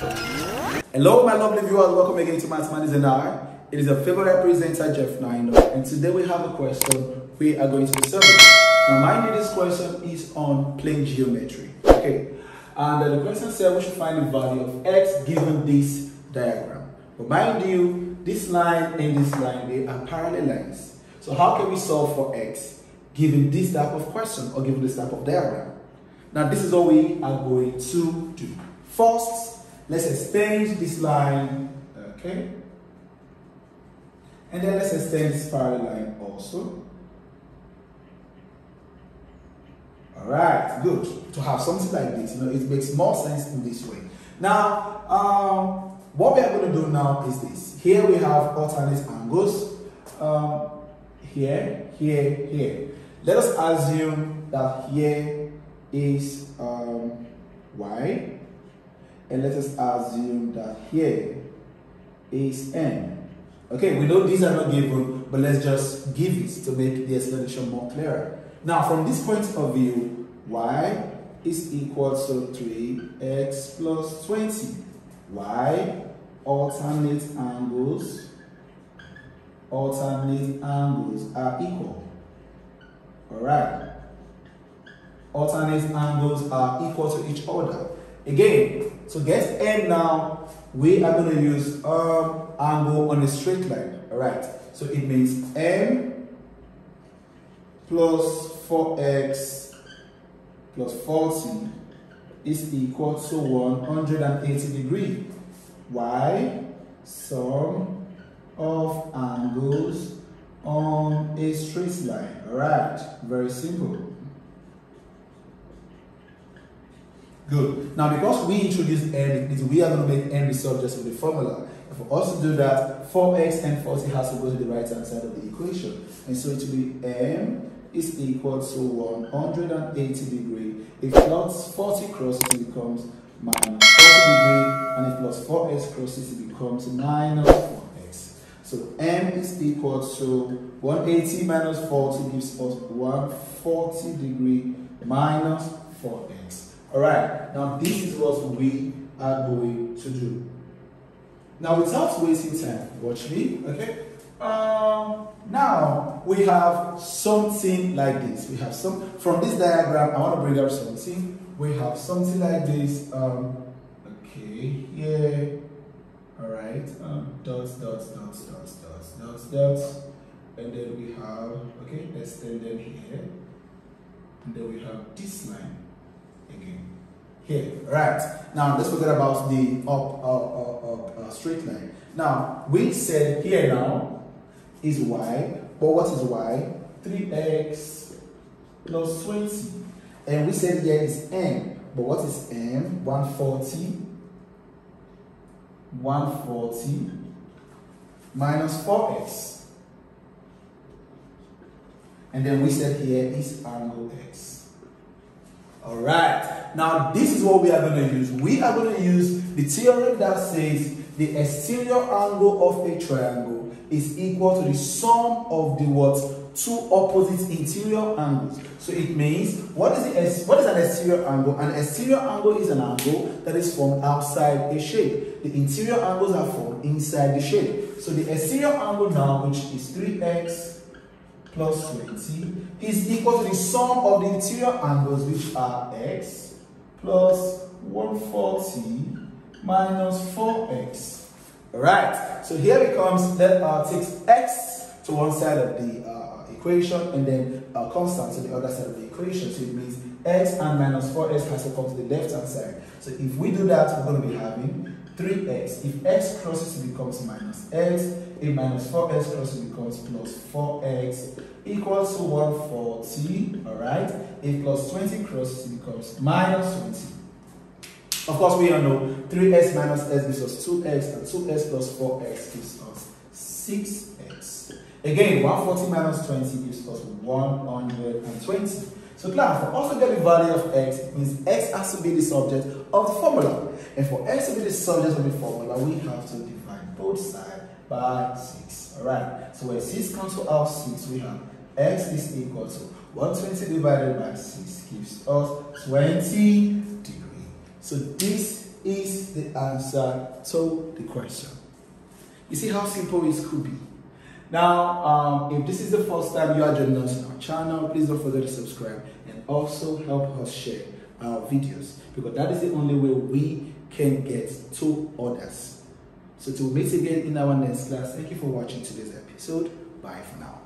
Hello, my lovely viewers. Welcome again to Mathematics and I. It is a favorite presenter, Jeff Nino, and today we have a question we are going to be solving. Now, mind you, this question is on plane geometry. Okay, and uh, the question said we should find the value of x given this diagram. But mind you, this line and this line they are parallel lines. So how can we solve for x given this type of question or given this type of diagram? Now, this is what we are going to do. First, let's extend this line, okay? And then let's extend this parallel line also. All right, good. To have something like this, you know, it makes more sense in this way. Now, um, what we are going to do now is this. Here we have alternate angles. Um, here, here, here. Let us assume that here is um, y and let us assume that here is n. Okay, we know these are not given, but let's just give it to make the explanation more clearer. Now, from this point of view, y is equal to 3x plus 20. y, alternate angles, alternate angles are equal. Alright. Alternate angles are equal to each other. Again, so get n now, we are going to use um, angle on a straight line. All right. So it means m plus 4x plus 40 is equal to 180 degree. Why? sum of angles on a straight line. All right. Very simple. Good. Now, because we introduced n, we are going to make n the subject of the formula. And for us to do that, 4x and 40 has to go to the right hand side of the equation. And so it will be m is equal to 180 degree. If plus 40 crosses, it becomes minus 40 degree. And if plus 4x crosses, it becomes minus 4x. So m is equal to 180 minus 40 gives us 140 degree minus 4x. All right, now this is what we are going to do. Now, without wasting time, watch me, okay? Um, now, we have something like this. We have some, from this diagram, I want to bring up something. We have something like this. Um, okay, here. All right, um, dots, dots, dots, dots, dots, dots, dots. And then we have, okay, extended here. And then we have this line again. Here, right. Now let's forget about the up, up, up, up uh, straight line. Now we said here now is y, but what is y? 3x plus 20. And we said here is m, but what is m? 140. 140 minus 4x. And then we said here is angle x. All right. Now, this is what we are going to use. We are going to use the theorem that says the exterior angle of a triangle is equal to the sum of the what? Two opposite interior angles. So it means, what is, the, what is an exterior angle? An exterior angle is an angle that is formed outside a shape. The interior angles are formed inside the shape. So the exterior angle now, which is 3x plus 20 is equal to the sum of the interior angles which are x plus 140 minus 4x. Alright, so here it comes, let uh, take x to one side of the uh, equation and then a constant to the other side of the equation. So it means x and minus 4x has to come to the left hand side. So if we do that, we're going to be having 3x. If x crosses, it becomes minus x. If minus 4x crosses, it becomes plus 4x equals to 140. Alright. If plus 20 crosses, it becomes minus 20. Of course, we all know 3x minus x gives us 2x, and 2x plus 4x gives us 6x. Again, 140 minus 20 gives us 120. So class, for us to get the value of x, means x has to be the subject of the formula. And for x to be the subject of the formula, we have to divide both sides by 6. Alright, so when 6 cancel out 6, we have x is equal to 120 divided by 6 gives us 20 degree. So this is the answer to the question. You see how simple it could be. Now, um, if this is the first time you are joining us on our channel, please don't forget to subscribe and also help us share our videos because that is the only way we can get to others. So to meet again in our next class, thank you for watching today's episode. Bye for now.